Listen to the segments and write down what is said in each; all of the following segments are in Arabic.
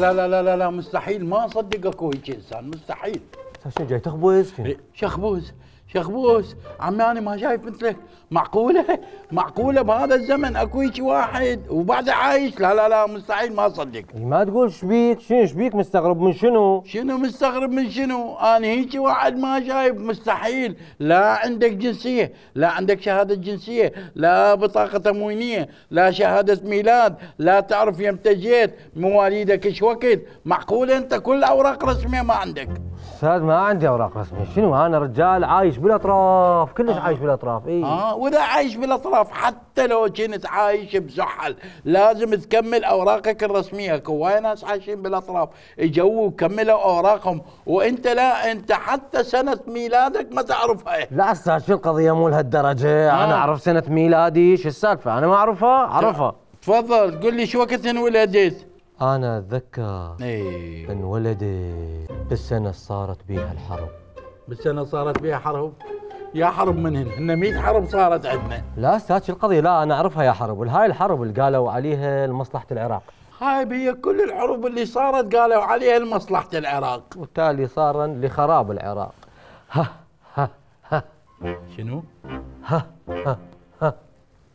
لا لا لا لا لا مستحيل. ما اصدق اكو هيك إنسان مستحيل. شنو جاي تخبز؟ شخبوز شخبوز عمي أنا ما شايف مثلك. معقولة؟ معقولة بهذا الزمن أكو هيك واحد وبعده عايش؟ لا لا لا مستحيل ما أصدق. ما تقول شبيك شنو شبيك مستغرب من شنو؟ شنو مستغرب من شنو؟ أنا هيك واحد ما شايف مستحيل. لا عندك جنسية، لا عندك شهادة جنسية، لا بطاقة تموينيه، لا شهادة ميلاد، لا تعرف يمتى جيت، مواليدك إيش وقت، معقول أنت؟ كل أوراق رسمية ما عندك. أستاذ ما عندي أوراق رسمية، شنو؟ أنا رجال عايش بالاطراف، كلش عايش بالاطراف، إي. آه وإذا عايش بالاطراف حتى لو كنت عايش بزحل لازم تكمل أوراقك الرسمية، اكو وايد ناس عايشين بالاطراف اجوا وكملوا أوراقهم. وإنت لا إنت حتى سنة ميلادك ما تعرفها. لا أستاذ شو القضية؟ مو لهالدرجة، أنا آه. أعرف سنة ميلادي، شو السالفة؟ أنا ما أعرفها، أعرفها. تفضل قل لي شو وقت انولدت؟ أنا أتذكر اي انولدت بالسنة اللي صارت بيها الحرب. بالسنه صارت بها حرب. يا حرب منهن هن 100 حرب صارت عندنا. لا أستاذ شو القضية؟ لا أنا أعرفها يا حرب، هاي الحرب اللي قالوا عليها لمصلحة العراق، هاي هي كل الحروب اللي صارت قالوا عليها لمصلحة العراق. وبالتالي صار لخراب العراق. ها ها ها. شنو؟ ها ها.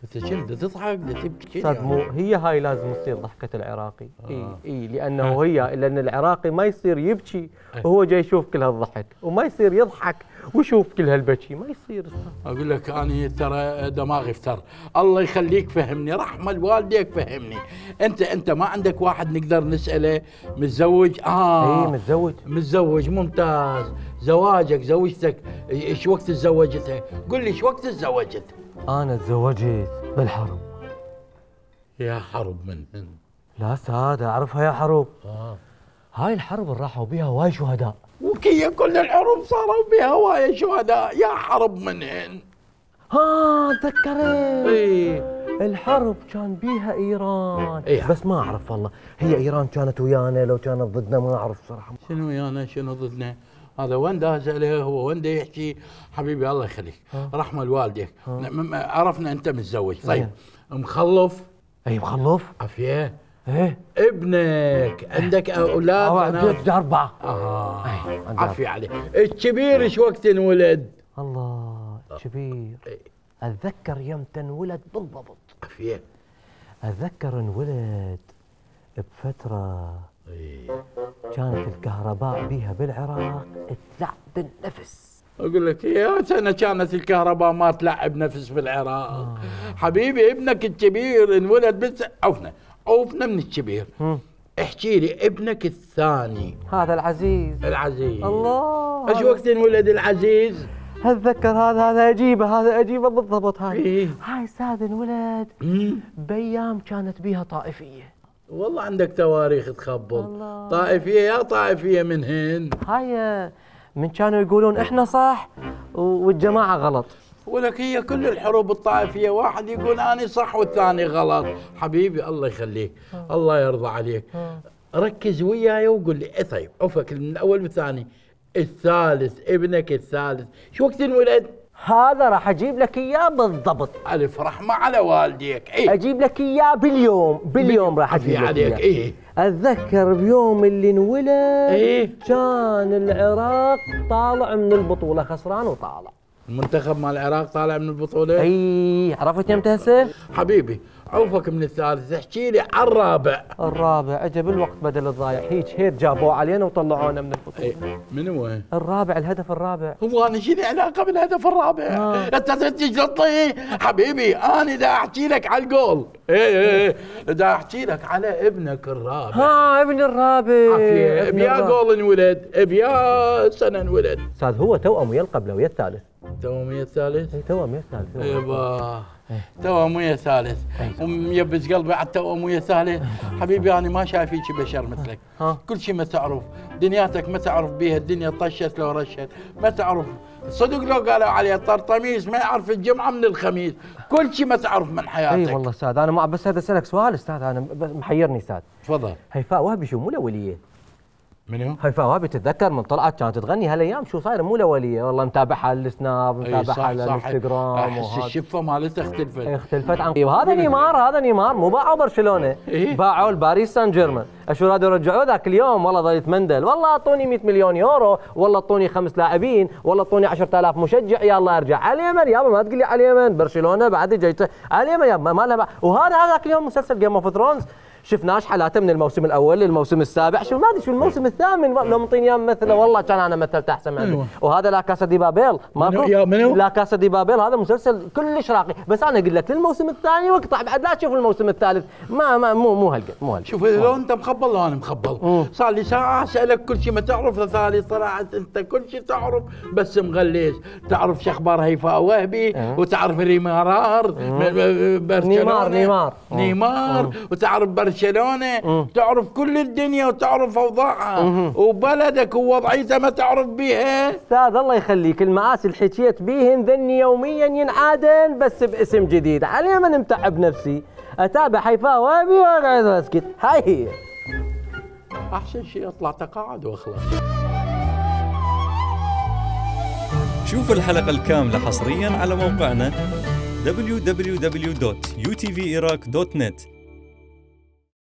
ها انت شنو بدك تضحك بدك تبكي أستاذ مو هي هاي لازم تصير ضحكة العراقي. إي إي لأنه هي لأن العراقي ما يصير يبكي وهو جاي يشوف كل هالضحك وما يصير يضحك ويشوف كل هالبكي ما يصير. أقول لك أنا ترى دماغي افتر الله يخليك فهمني رحمة لوالديك فهمني أنت أنت ما عندك واحد نقدر نسأله؟ متزوج؟ آه. إي متزوج. متزوج ممتاز. زواجك زوجتك إيش وقت تزوجتها قل لي إيش وقت تزوجت؟ أنا تزوجت بالحرب. يا حرب منهن لا أستاذ أعرفها يا حرب. آه. هاي الحرب اللي راحوا بيها هواي شهداء. وكي كل الحروب صاروا بها هواية شهداء. يا حرب منهن ها تذكرت؟ إي. الحرب كان بيها إيران. إيه. بس ما أعرف والله. هي إيران كانت ويانا لو كانت ضدنا ما أعرف صراحة. شنو يانا شنو ضدنا؟ هذا وين داز عليه هو وين دا يحكي؟ حبيبي الله يخليك. رحمة م- عرفنا انت متزوج. طيب. مخلف؟ أي مخلف؟ عافية. إيه؟ ابنك. عندك أولاد؟ بنات؟ عندي أربعة. آه. عافية عليك. الكبير إيش وقت انولد؟ الله كبير. إيه. أتذكر يوم تنولد بالضبط. عافية. أتذكر انولد بفترة إيه. كانت الكهرباء بيها بالعراق تلعب بالنفس. أقول لك يا سنة كانت الكهرباء ما تلعب نفس بالعراق. حبيبي ابنك الكبير انولد بس عوفنا عوفنا من الكبير. احكي لي ابنك الثاني. هذا العزيز. العزيز. الله. أيش وقت انولد العزيز؟ أتذكر هذا هذا أجيبه هذا أجيبه بالضبط هاي إيه. هاي أستاذ انولد مم. بأيام كانت بيها طائفية. والله عندك تواريخ تخبل. طائفية يا طائفية منهن هاي من كانوا يقولون إحنا صح والجماعة غلط. ولك هي كل الحروب الطائفية واحد يقول أنا صح والثاني غلط. حبيبي الله يخليك. الله يرضى عليك. ركز وياي وقول لي طيب عفك من الأول والثاني. الثالث ابنك الثالث. شو وقت انولد؟ هذا راح أجيب لك إياه بالضبط. ألف رحمة على والديك. إيه. أجيب لك إياه باليوم. باليوم راح أجيب لك عليك. إيه. أتذكر بيوم اللي انولد إيه. كان العراق طالع من البطولة خسران وطالع. المنتخب مال العراق طالع من البطولة. أي عرفت يمتى هسه؟ حبيبي عوفك من الثالث احكي لي عن الرابع. الرابع اجى بالوقت بدل الضايع. هيك هيك جابوه علينا وطلعونا من البطولة. إيه من هو؟ الرابع الهدف الرابع. هو أنا شيلي علاقة بالهدف الرابع؟ آه. أنت تجلطني حبيبي أنا دا أحكي لك على الجول. إيه إيه. دا أحكي لك على ابنك الرابع. ها ابن الرابع. بيا. جول انولد بيا سنة انولد. أستاذ هو توأم ويا القبله ويا الثالث. تو مية ثالث اي الثالث توأم. يبا توأم ويا ثالث وميبس قلبي على توأم ويا ثالث حبيبي أنا ما شايف هيك بشر مثلك. كل شيء ما تعرف. دنياتك ما تعرف بيها. الدنيا طشت لو رشت. ما تعرف. صدق لو قالوا عليه طرطميس ما يعرف الجمعة من الخميس. كل شيء ما تعرف من حياتك. اي والله أستاذ أنا ما بس هذا اسالك سؤال أستاذ أنا محيرني أستاذ. تفضل. هيفاء وهبي شو؟ مو الأولية. منو؟ هيفاء وهبي تتذكر من طلعت كانت تغني هالايام شو صايرة؟ مو الاوليه والله متابعها على السناب متابعها على الانستغرام أحس الشفة مالتها اختلفت. اختلفت عن وهذا نيمار هذا نيمار مو باعوا برشلونة إيه؟ باعوا لباريس سان جيرمان أشو رادوا يرجعوه ذاك اليوم؟ والله ظل يتمندل والله أعطوني 100 مليون يورو والله أعطوني خمس لاعبين والله أعطوني 10000 مشجع الله أرجع. على اليمن يابا ما تقول لي على اليمن. برشلونة بعد جاي على اليمن يابا ما لها وهذا هذاك اليوم مسلسل Game of Thrones شفناش حالاته من الموسم الأول للموسم السابع. شو ما أدري شو الموسم الثامن لو مطيني اياه مثله. والله كان أنا مثلت احسن من أيوة. وهذا La Casa de Papel. ماكو؟ منو؟ يا منو؟ La Casa de Papel. هذا مسلسل كلش راقي. بس أنا أقول لك للموسم الثاني واقطع بعد لا تشوف الموسم الثالث. ما ما مو مو هالقد مو هالقد. شوف لو أنت مخبل لو أنا مخبل. صار لي ساعة أسألك كل شيء. ما تعرف ثاني طلعت انت كل شيء تعرف. بس مغليش تعرف شو أخبار هيفاء وهبي؟ أه. وتعرف ريمارار. برشلونة. نيمار- نيمار. نيمار. وتعرف برشلونه تعرف كل الدنيا وتعرف أوضاعها. وبلدك ووضعيته ما تعرف بيها. أستاذ الله يخليك المآسي اللي حكيت بيهن ذني يوميا ينعادن بس باسم جديد. على من متعب نفسي. أتابع هيفاء وابي وأقعد اسكت هاي هي. أحسن شيء أطلع تقاعد وأخلص. شوف الحلقة الكاملة حصريا على موقعنا www.utviraq.net